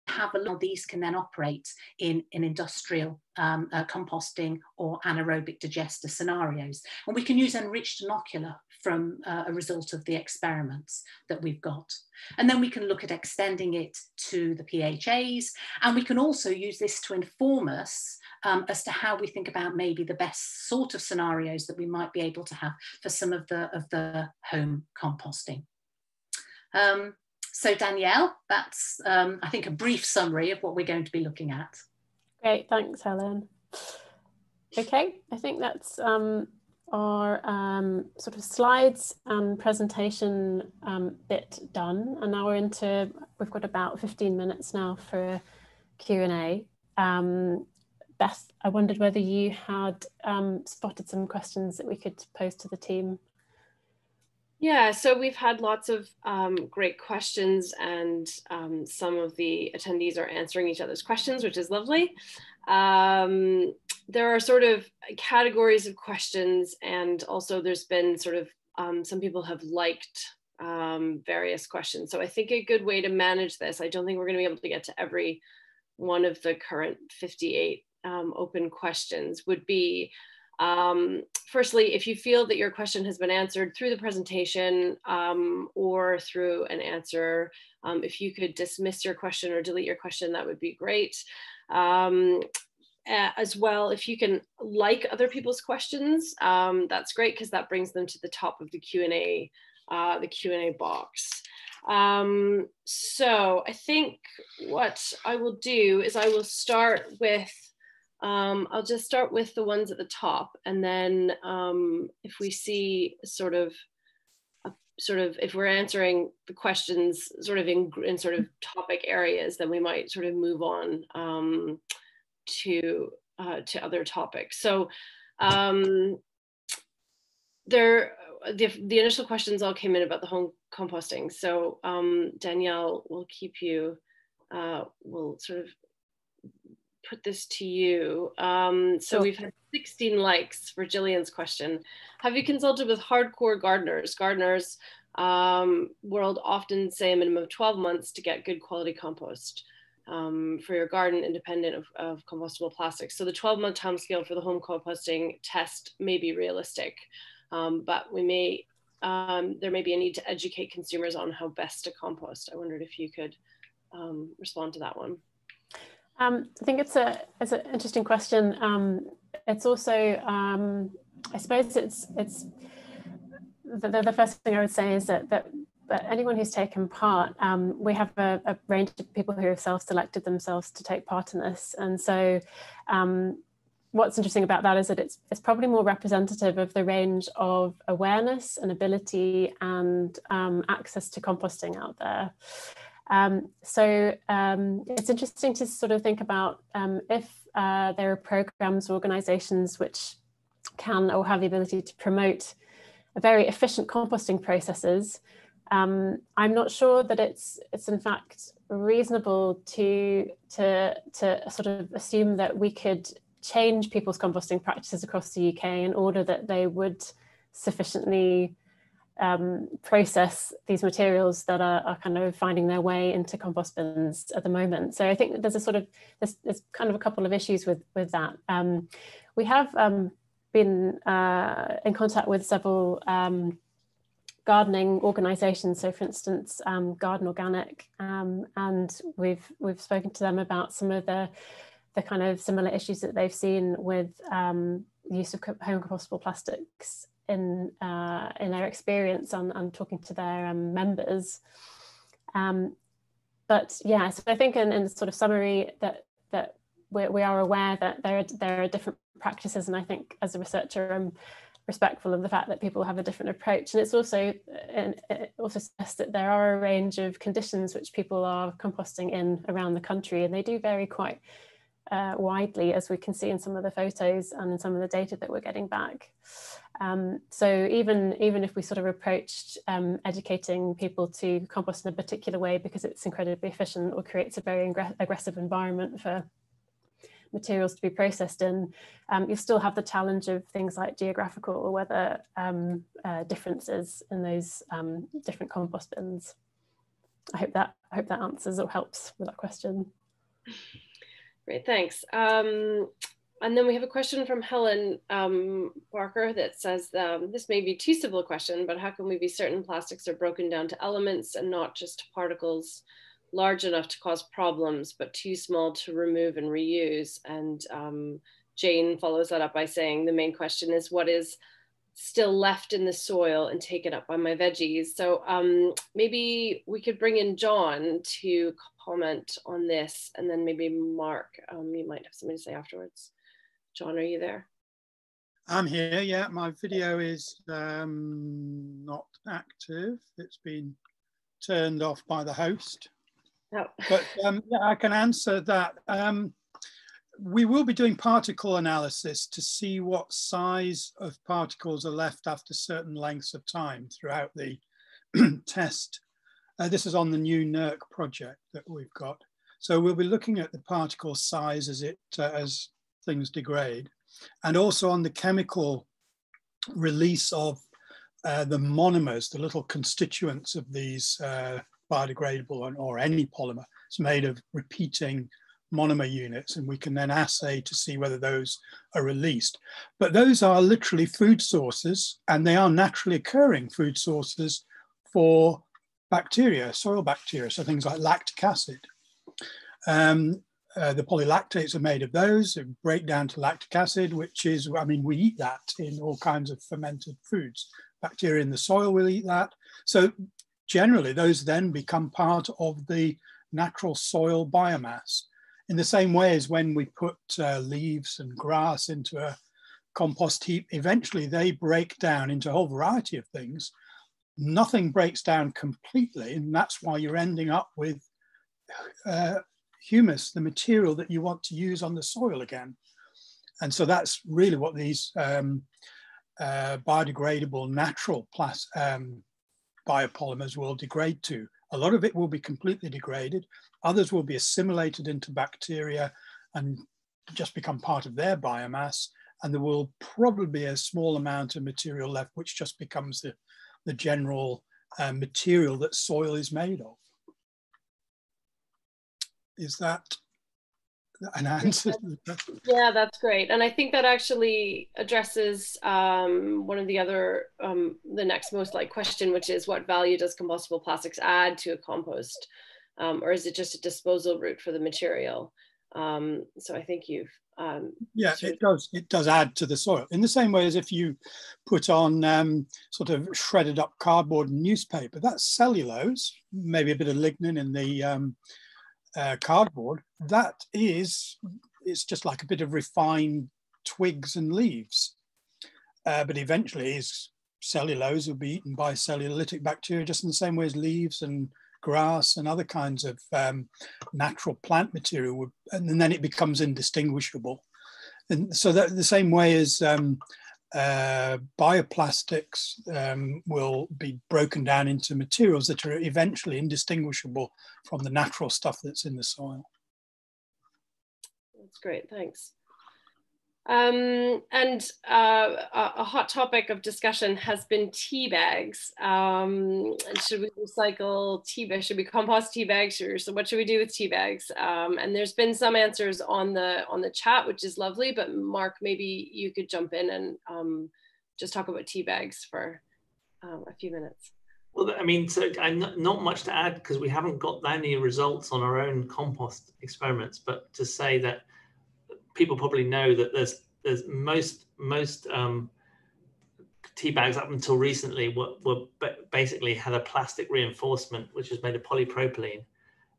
have a these can then operate in, in industrial um, uh, composting or anaerobic digester scenarios. And we can use enriched inocula from uh, a result of the experiments that we've got. And then we can look at extending it to the PHAs. And we can also use this to inform us um, as to how we think about maybe the best sort of scenarios that we might be able to have for some of the, of the home composting. Um, so Danielle, that's, um, I think, a brief summary of what we're going to be looking at. Great, thanks, Helen. Okay, I think that's um, our um, sort of slides and presentation um, bit done. And now we're into, we've got about 15 minutes now for Q&A. Um, Beth, I wondered whether you had um, spotted some questions that we could pose to the team yeah, so we've had lots of um, great questions, and um, some of the attendees are answering each other's questions, which is lovely. Um, there are sort of categories of questions, and also there's been sort of um, some people have liked um, various questions. So I think a good way to manage this, I don't think we're going to be able to get to every one of the current 58 um, open questions, would be um, firstly, if you feel that your question has been answered through the presentation um, or through an answer, um, if you could dismiss your question or delete your question, that would be great. Um, as well, if you can like other people's questions, um, that's great because that brings them to the top of the Q&A, uh, the Q&A box. Um, so I think what I will do is I will start with um, I'll just start with the ones at the top, and then um, if we see sort of, a, sort of, if we're answering the questions sort of in, in sort of topic areas, then we might sort of move on um, to uh, to other topics. So um, there, the, the initial questions all came in about the home composting. So um, Danielle will keep you, uh, will sort of put this to you. Um, so we've had 16 likes for Jillian's question. Have you consulted with hardcore gardeners? Gardeners um, world often say a minimum of 12 months to get good quality compost um, for your garden independent of, of compostable plastics. So the 12 month time scale for the home composting test may be realistic, um, but we may, um, there may be a need to educate consumers on how best to compost. I wondered if you could um, respond to that one. Um, I think it's a it's an interesting question. Um, it's also, um, I suppose, it's it's the, the, first thing I would say is that that, that anyone who's taken part, um, we have a, a, range of people who have self-selected themselves to take part in this, and so. Um, what's interesting about that is that it's it's probably more representative of the range of awareness and ability and um, access to composting out there. Um, so um, it's interesting to sort of think about um, if uh, there are programs, organizations which can or have the ability to promote very efficient composting processes. Um, I'm not sure that it's it's in fact reasonable to to to sort of assume that we could change people's composting practices across the UK in order that they would sufficiently um, process these materials that are, are, kind of finding their way into compost bins at the moment. So I think there's a sort of there's, there's kind of a couple of issues with with that. Um, we have um, been uh, in contact with several um, gardening organisations. So, for instance, um, Garden Organic, um, and we've we've spoken to them about some of the the kind of similar issues that they've seen with use of home compostable plastics in uh, in their experience and, and talking to their um, members. Um, but yeah, so I think in, in sort of summary that that we, we are aware that there are there are different practices, and I think as a researcher, I'm respectful of the fact that people have a different approach. And it's also and it also suggests that there are a range of conditions which people are composting in around the country, and they do vary quite uh, widely, as we can see in some of the photos and in some of the data that we're getting back. Um, so even even if we sort of approached um, educating people to compost in a particular way because it's incredibly efficient or creates a very aggressive environment for materials to be processed in, um, you still have the challenge of things like geographical or weather um, uh, differences in those um, different compost bins. I hope that I hope that answers or helps with that question. Great, thanks. Um, and then we have a question from Helen um, Barker that says, um, this may be too simple a question, but how can we be certain plastics are broken down to elements and not just particles large enough to cause problems, but too small to remove and reuse? And um, Jane follows that up by saying, the main question is what is still left in the soil and taken up by my veggies? So um, maybe we could bring in John to comment on this and then maybe Mark, um, you might have something to say afterwards. John, are you there? I'm here, yeah. My video is um, not active. It's been turned off by the host. Oh. But um, yeah, I can answer that. Um, we will be doing particle analysis to see what size of particles are left after certain lengths of time throughout the [clears throat] test. Uh, this is on the new NERC project that we've got. So we'll be looking at the particle size as it uh, as things degrade, and also on the chemical release of uh, the monomers, the little constituents of these uh, biodegradable or, or, any polymer. It's made of repeating monomer units, and we can then assay to see whether those are released. But those are literally food sources, and they are naturally occurring food sources for bacteria, soil bacteria, so things like lactic acid. Um, uh, the polylactates are made of those, break down to lactic acid, which is, I mean, we eat that in all kinds of fermented foods. Bacteria in the soil will eat that. So generally, those then become part of the natural soil biomass. In the same way as when we put uh, leaves and grass into a compost heap, eventually they break down into a whole variety of things. Nothing breaks down completely, and that's why you're ending up with uh, humus, the material that you want to use on the soil again. And so that's really what these um, uh, biodegradable natural plas um, biopolymers will degrade to. A lot of it will be completely degraded. Others will be assimilated into bacteria and just become part of their biomass. And there will probably be a small amount of material left, which just becomes the, the general uh, material that soil is made of is that an answer? yeah, that's great. And I think that actually addresses um, one of the other, um, the next most like question, which is what value does compostable plastics add to a compost? Um, or is it just a disposal route for the material? Um, so I think you've um, yeah, it does. It does add to the soil in the same way as if you put on um, sort of shredded up cardboard and newspaper. That's cellulose, maybe a bit of lignin in the um, uh, cardboard, that is, it's just like a bit of refined twigs and leaves. Uh, but eventually is cellulose will be eaten by cellulitic bacteria just in the same way as leaves and grass and other kinds of um, natural plant material and then it becomes indistinguishable. And so that the same way as um, uh, bioplastics um, will be broken down into materials that are eventually indistinguishable from the natural stuff that's in the soil. That's great, thanks. Um, and uh, a, hot topic of discussion has been tea bags. Um, should we recycle tea bags? Should we compost tea bags? Or, so what should we do with tea bags? Um, and there's been some answers on the on the chat, which is lovely. But Mark, maybe you could jump in and um, just talk about tea bags for um, a few minutes. Well, I mean, so not much to add because we haven't got any results on our own compost experiments, but to say that people probably know that there's there's most most um, tea bags up until recently were, were basically had a plastic reinforcement which is made of polypropylene,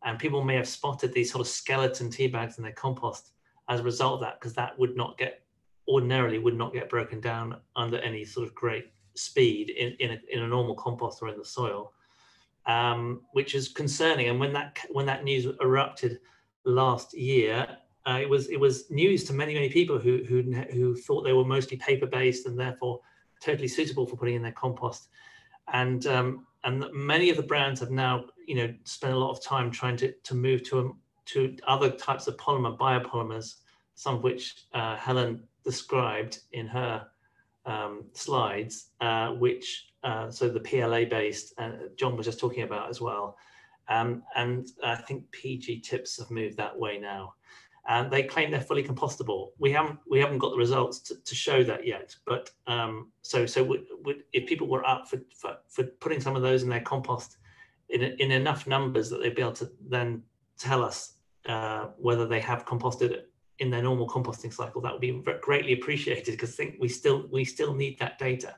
and people may have spotted these sort of skeleton tea bags in their compost as a result of that because that would not get ordinarily would not get broken down under any sort of great speed in in a, in a normal compost or in the soil, um, which is concerning. And when that when that news erupted last year, uh, it was it was news to many many people who who who thought they were mostly paper based and therefore totally suitable for putting in their compost. And um, and many of the brands have now you know spent a lot of time trying to to move to a, to other types of polymer biopolymers, some of which uh, Helen described in her um, slides, uh, which uh, so the PLA based, and John was just talking about as well. Um, and I think PG tips have moved that way now and they claim they're fully compostable. We haven't we haven't got the results to, to show that yet. But um, so so would, would, if people were up for, for, for putting some of those in their compost in in enough numbers that they'd be able to then tell us uh, whether they have composted in their normal composting cycle, that would be greatly appreciated because think we still we still need that data.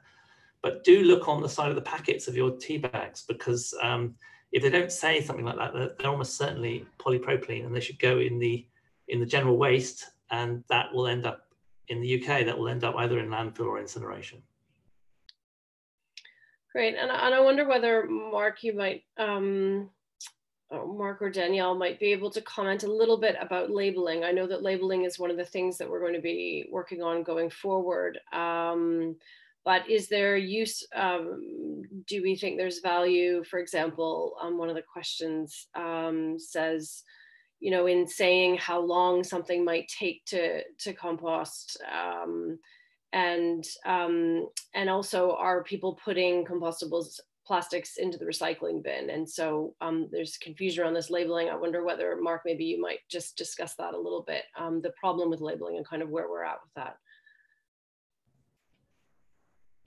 But do look on the side of the packets of your tea bags because um, if they don't say something like that, they're, they're almost certainly polypropylene and they should go in the in the general waste, and that will end up in the UK, that will end up either in landfill or incineration. Great, and, and I wonder whether Mark, you might, um, Mark or Danielle might be able to comment a little bit about labeling. I know that labeling is one of the things that we're going to be working on going forward. Um, but is there use, um, do we think there's value, for example, um, one of the questions um, says, you know, in saying how long something might take to to compost, um, and um, and also are people putting compostables plastics into the recycling bin? And so um, there's confusion around this labeling. I wonder whether Mark, maybe you might just discuss that a little bit, um, the problem with labeling and kind of where we're at with that.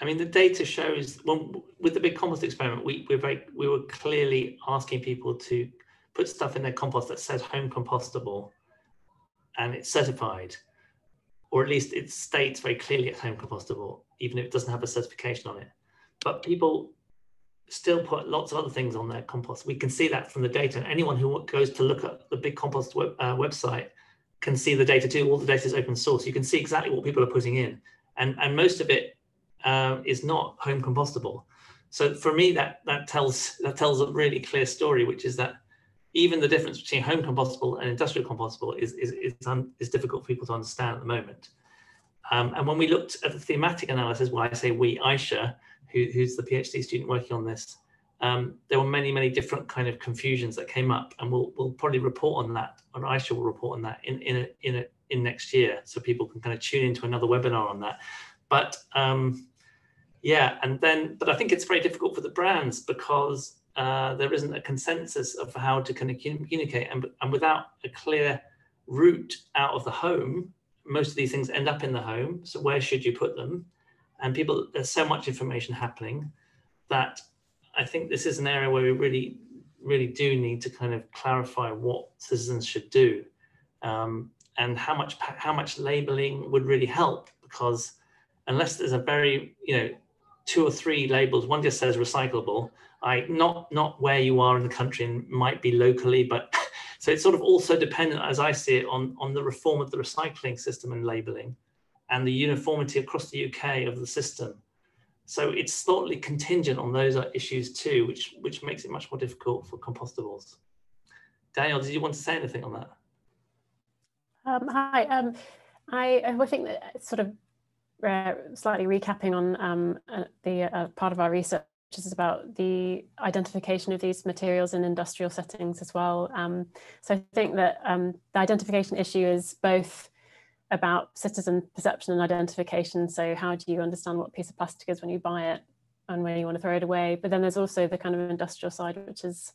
I mean, the data shows with the big compost experiment, we, we're very, we were clearly asking people to put stuff in their compost that says home compostable and it's certified, or at least it states very clearly it's home compostable, even if it doesn't have a certification on it. But people still put lots of other things on their compost. We can see that from the data. And anyone who goes to look at the Big Compost web, uh, website can see the data too. All the data is open source. You can see exactly what people are putting in. And, and most of it uh, is not home compostable. So for me, that, that, tells, that tells a really clear story, which is that even the difference between home compostable and industrial compostable is, is, is, is difficult for people to understand at the moment. Um, and when we looked at the thematic analysis, why I say we, Aisha, who, who's the PhD student working on this, um, there were many, many different kind of confusions that came up, and we'll, we'll probably report on that, and Aisha will report on that in, in, a, in, a, in next year, so people can kind of tune into another webinar on that. But um, yeah, and then, but I think it's very difficult for the brands because uh, there isn't a consensus of how to kind of communicate. And, and without a clear route out of the home, most of these things end up in the home. So where should you put them? And people, there's so much information happening that I think this is an area where we really, really do need to kind of clarify what citizens should do, um, and how much how much labeling would really help. Because unless there's a very, you know, two or three labels, one just says recyclable, I not not where you are in the country and might be locally, but [laughs] so it's sort of also dependent, as I see it, on on the reform of the recycling system and labelling, and the uniformity across the UK of the system. So it's slightly contingent on those issues too, which which makes it much more difficult for compostables. Danielle, did you want to say anything on that? Um, hi, um, I, I think that sort of uh, slightly recapping on um, uh, the uh, part of our research is about the identification of these materials in industrial settings as well. Um, so I think that um, the identification issue is both about citizen perception and identification. So how do you understand what piece of plastic is when you buy it and when you want to throw it away? But then there's also the kind of industrial side, which is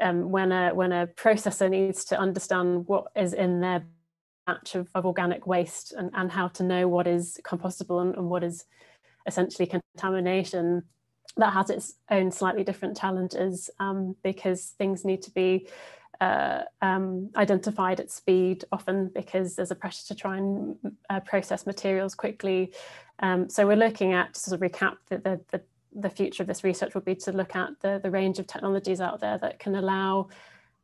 um, when a when a processor needs to understand what is in their of, of organic waste and, and how to know what is compostable and, and what is essentially contamination that has its own slightly different challenges um, because things need to be uh, um, identified at speed often because there's a pressure to try and uh, process materials quickly. Um, so we're looking at, to sort of recap, the, the, the, the future of this research will be to look at the, the range of technologies out there that can allow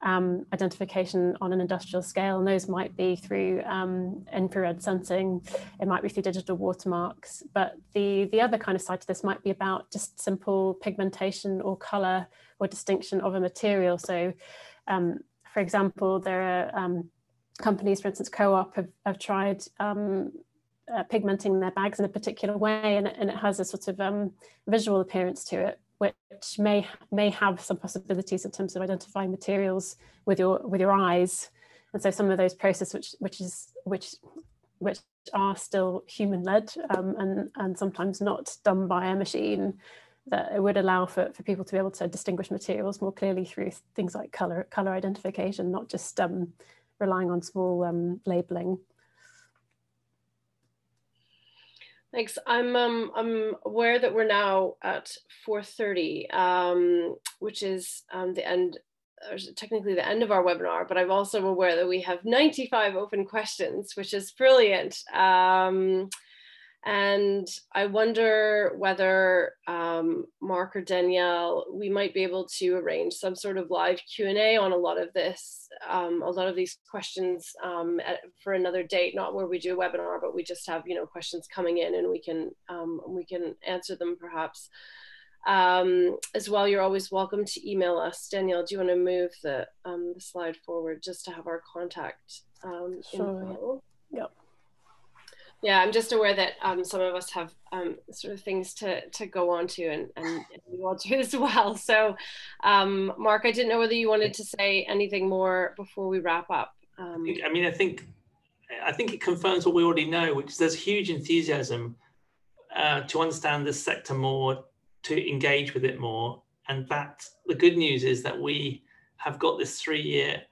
um, identification on an industrial scale, and those might be through um, infrared sensing, it might be through digital watermarks, but the, the other kind of side to this might be about just simple pigmentation or color or distinction of a material. So, um, for example, there are um, companies, for instance, Co-op have, have tried um, uh, pigmenting their bags in a particular way and, and it has a sort of um, visual appearance to it which may may have some possibilities in terms of identifying materials with your with your eyes. And so some of those processes which which is which which are still human led um, and and sometimes not done by a machine that it would allow for, for people to be able to distinguish materials more clearly through things like color color identification not just um, relying on small um, labeling Thanks. I'm um I'm aware that we're now at 4:30, um, which is um, the end, technically the end of our webinar. But I'm also aware that we have 95 open questions, which is brilliant. Um, and I wonder whether um, Mark or Danielle, we might be able to arrange some sort of live Q&A on a lot of this, um, a lot of these questions um, at, for another date, not where we do a webinar, but we just have, you know, questions coming in and we can, um, we can answer them perhaps. Um, as well, you're always welcome to email us. Danielle, do you want to move the, um, the slide forward just to have our contact sure, info? Yep yeah i'm just aware that um, some of us have um, sort of things to, to go on to and, and, you all do as well. So um, mark i didn't know whether you wanted to say anything more before we wrap up. Um, i mean i think i think it confirms what we already know which is there's huge enthusiasm uh, to understand this sector more to engage with it more. And that the good news is that we have got this three year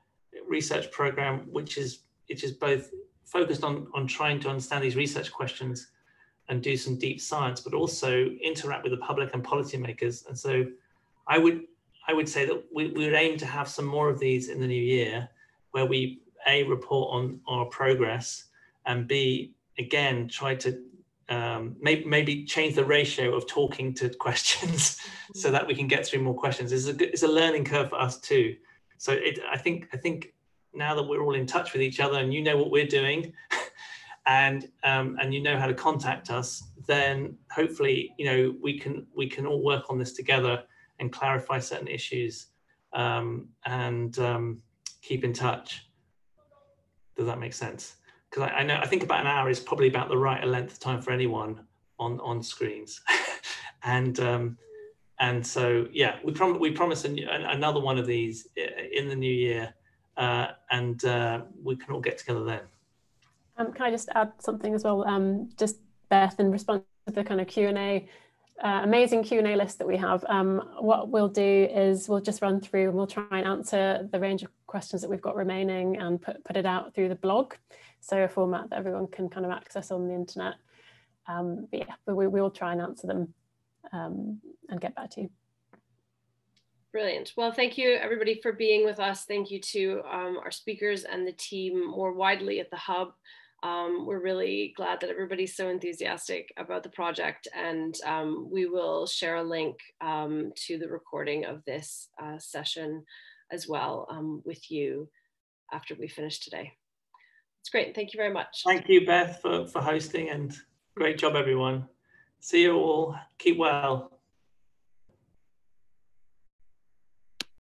research program which is which is both focused on, on trying to understand these research questions and do some deep science, but also interact with the public and policymakers. And so I would I would say that we, we would aim to have some more of these in the new year where we A report on our progress and B again try to um, maybe, maybe change the ratio of talking to questions [laughs] so that we can get through more questions. It's a, it's a learning curve for us too. So it, I think I think now that we're all in touch with each other and you know what we're doing [laughs] and um, and you know how to contact us then hopefully you know we can we can all work on this together and clarify certain issues um, and um, keep in touch. Does that make sense? Because I, I, know i think about an hour is probably about the right length of time for anyone on on screens. [laughs] And um, and so yeah we, prom- we promise an, another one of these in the new year uh, and uh, we can all get together then. Um, can I just add something as well? Um, just Beth, in response to the kind of Q and A, uh, amazing Q and A list that we have. Um, what we'll do is we'll just run through and we'll try and answer the range of questions that we've got remaining and put put it out through the blog, so a format that everyone can kind of access on the internet. Um, but yeah, we, we will try and answer them um, and get back to you. Brilliant. Well, thank you everybody for being with us. Thank you to um, our speakers and the team more widely at the Hub. Um, we're really glad that everybody's so enthusiastic about the project and um, we will share a link um, to the recording of this uh, session as well um, with you after we finish today. It's great. Thank you very much. Thank you, Beth, for, for hosting and great job, everyone. See you all. Keep well.